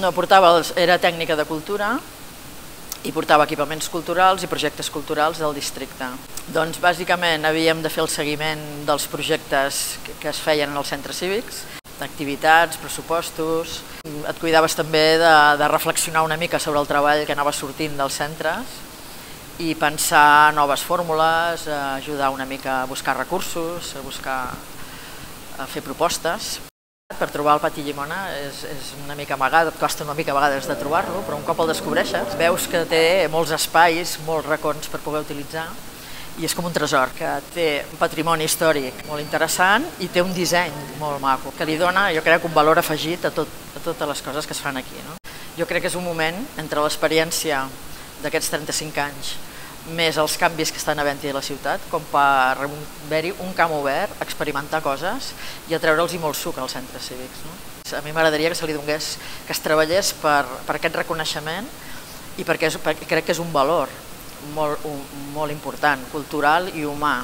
No, portava, era tècnica de cultura i portava equipaments culturals i projectes culturals del districte. Doncs bàsicament havíem de fer el seguiment dels projectes que, es feien en els centres cívics, activitats, pressupostos. Et cuidaves també de, de reflexionar una mica sobre el treball que anava sortint dels centres i pensar noves fórmules, ajudar una mica a buscar recursos, a buscar a fer propostes. Per trobar el pati llimona és, és una mica amagat, et costa una mica a vegades de trobar-lo, però un cop el descobreixes veus que té molts espais, molts racons per poder utilitzar i és com un tresor que té un patrimoni històric molt interessant i té un disseny molt maco que li dona, jo crec, un valor afegit a, tot, a totes les coses que es fan aquí. No? Jo crec que és un moment entre l'experiència d'aquests 35 anys més els canvis que estan havent-hi a la ciutat, com per haver-hi un camp obert, experimentar coses i atreure'ls-hi molt suc als centres cívics. No? A mi m'agradaria que se li donés, que es treballés per, per aquest reconeixement i perquè, és, perquè crec que és un valor molt, un, molt important, cultural i humà,